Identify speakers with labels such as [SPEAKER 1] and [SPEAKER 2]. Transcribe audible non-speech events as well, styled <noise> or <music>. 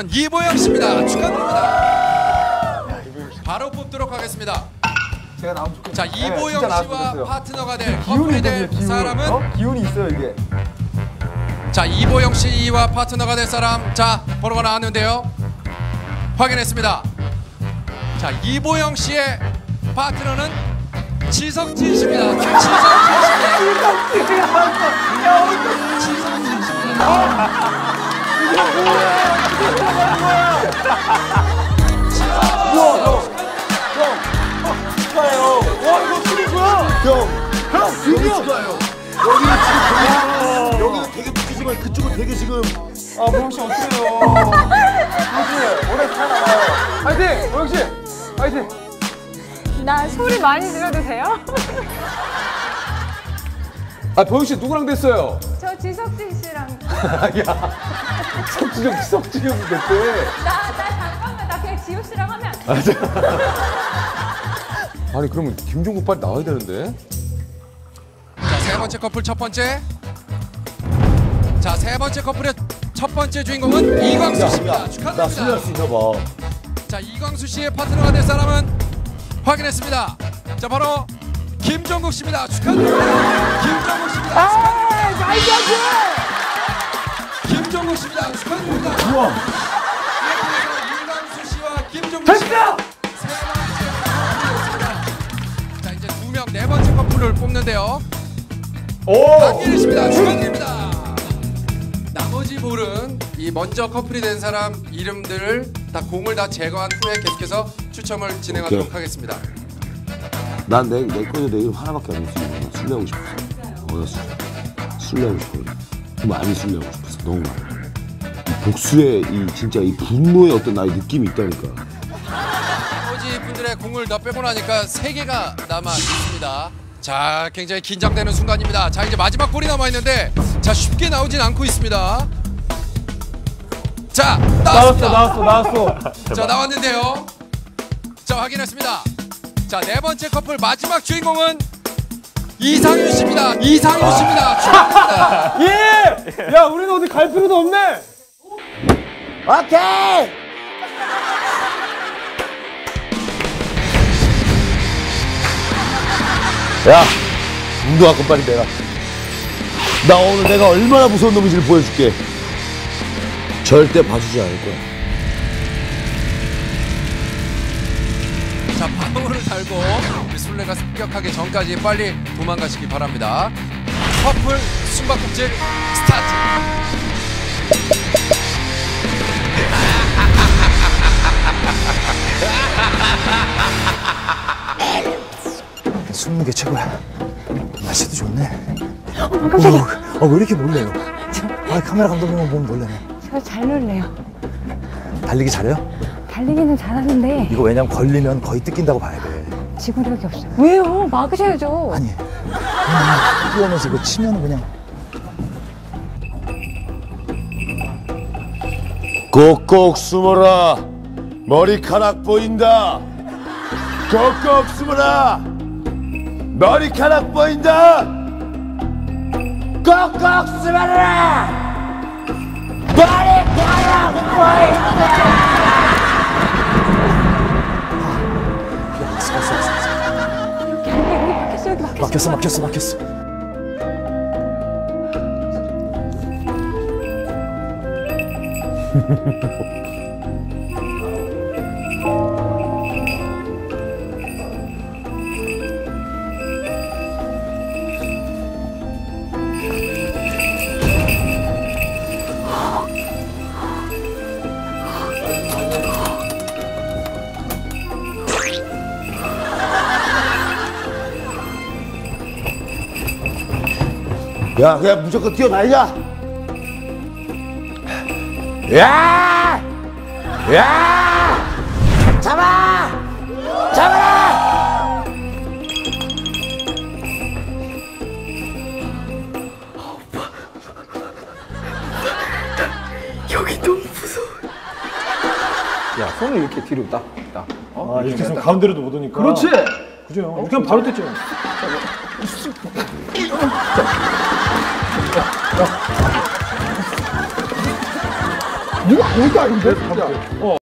[SPEAKER 1] 이보영 씨입니다. 축하드립니다. 바로 뽑도록 하겠습니다.
[SPEAKER 2] 제가 나오면 좋겠어요.
[SPEAKER 1] 자 이보영 씨와
[SPEAKER 2] 좋겠어요.
[SPEAKER 1] 파트너가 될
[SPEAKER 2] 기운이
[SPEAKER 1] 될
[SPEAKER 2] 기운.
[SPEAKER 1] 사람은
[SPEAKER 2] 어? 기운이 있어요 이게.
[SPEAKER 1] 자 이보영 씨와 파트너가 될 사람 자 번호가 나왔는데요. 확인했습니다. 자 이보영 씨의 파트너는 지석진 씨입니다. 지석진 씨입니다. 지석진 씨입니다.
[SPEAKER 3] 형, 드디어 축하해요. 여기는 되게, 붙이지만 그쪽은 되게 지금
[SPEAKER 2] 아 보영 씨 어떡해요. 보영 씨 오래 살아요. 파이팅 보영 씨 파이팅.
[SPEAKER 4] 나 소리 많이 들어도 돼요?
[SPEAKER 2] 아 보영 씨 누구랑 됐어요?
[SPEAKER 4] 저 지석진 씨랑 <laughs>
[SPEAKER 2] 야 석진형 석진형 됐대.
[SPEAKER 4] 나, 나 잠깐만 나 그냥 지호 씨랑 하면
[SPEAKER 2] 아니 그러면 김종국 빨리 나와야 되는데.
[SPEAKER 1] 자, 세 번째 커플 첫 번째. 자, 세 번째 커플의 첫 번째 주인공은 이광수 씨입니다.
[SPEAKER 3] 나
[SPEAKER 1] 축하드립니다.
[SPEAKER 3] 술할 수 있나 봐.
[SPEAKER 1] 자, 이광수 씨의 파트너가 될 사람은 확인했습니다. 자, 바로 김종국 씨입니다. 축하드립니다. 김종국 씨입니다. 축하드립니다. 김종국 씨입니다. 축하드립니다.
[SPEAKER 3] 우와.
[SPEAKER 1] 이광수 씨와 김종국 씨. 자, 이제 두 명 네 번째 커플을 뽑는데요. 박예리 씨입니다. 축하드립니다. 나머지 볼은 이 먼저 커플이 된 사람 이름들을 다 공을 다 제거한 후에 계속해서 추첨을 진행하도록
[SPEAKER 3] 오케이.
[SPEAKER 1] 하겠습니다.
[SPEAKER 3] 난내 내 거에 내 이름 하나밖에 안 있어. 나 술래하고 싶었어. 어, 나 술, 술래하고 싶어. 많이 술래하고 싶었어. 너무 많아. 이 복수의 이 진짜 이 분노의 어떤 나의 느낌이 있다니까.
[SPEAKER 1] 나머지 분들의 공을 다 빼고 나니까 세 개가 남아 있습니다. 자, 굉장히 긴장되는 순간입니다. 자, 이제 마지막 볼이 남아 있는데 자 쉽게 나오진 않고 있습니다. 자, 나왔습니다.
[SPEAKER 2] 나왔어 나왔어.
[SPEAKER 1] 자 나왔는데요. 자 확인했습니다. 자 네 번째 커플 마지막 주인공은 이상윤 씨입니다. 이상윤 씨입니다. 축하드립니다. <laughs>
[SPEAKER 2] 예. 야 우리는 어디 갈 필요도 없네.
[SPEAKER 3] 오케이. 야, 갖고 빨리 내가. 나 오늘 내가 얼마나 무서운 놈인지를 보여줄게. 절대 봐주지 않을 거야.
[SPEAKER 1] 자 방울을 달고 우리 술래가 습격하기 전까지 빨리 도망가시기 바랍니다. 커플 숨바꼭질 스타트. <laughs>
[SPEAKER 5] 숨는 게 최고야. 날씨도 좋네. 어, 깜짝이야. 어, 왜 이렇게 놀래요? 아, 카메라 감독님만 보면 놀래네.
[SPEAKER 4] 저 잘 놀래요.
[SPEAKER 5] 달리기 잘해요?
[SPEAKER 4] 달리기는 잘하는데
[SPEAKER 5] 이거 왜냐면 걸리면 거의 뜯긴다고 봐야 돼.
[SPEAKER 4] 지구력이 없어요. 왜요? 막으셔야죠.
[SPEAKER 5] 아니, 그냥 뛰어면서 이거 치면 그냥.
[SPEAKER 3] 꼭꼭 숨어라. 머리카락 보인다. 꼭꼭 숨어라. 머리카락 보인다. 꼭꼭 숨어라. 머리카락 보인다.
[SPEAKER 5] 막혔어. 막혔어, 막혔어, <laughs>
[SPEAKER 3] 야, 그냥 무조건 뛰어다니자. 야! 야! 잡아! 잡아라!
[SPEAKER 2] 야 손을 이렇게 뒤로 딱 딱. 어?
[SPEAKER 5] 아, 이렇게 해서 가운데로도 못 오니까.
[SPEAKER 2] 그렇지.
[SPEAKER 5] 그죠? 이렇게 하면 바로 뜯죠.
[SPEAKER 2] 이거 아무것도 아닌데 진짜. 어.